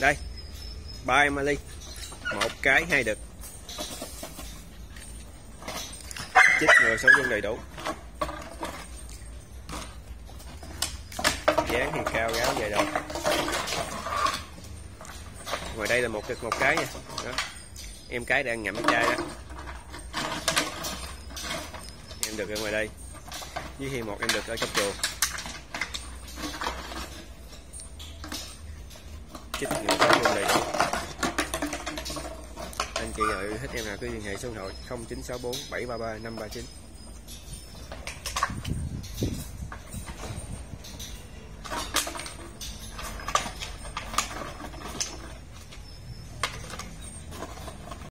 đây ba em ali một cái hai đực chích ngừa sống dung đầy đủ. Dáng thì cao gáo về đầu ngoài đây là một đực một cái nha. Đó. em cái đang ngậm cái chai đó. Em được ở ngoài đây. Với thêm một, em được ở trong chuồng chích người có dân đầy anh chị nào yêu thích em nào cứ liên hệ số điện thoại 0964 733 539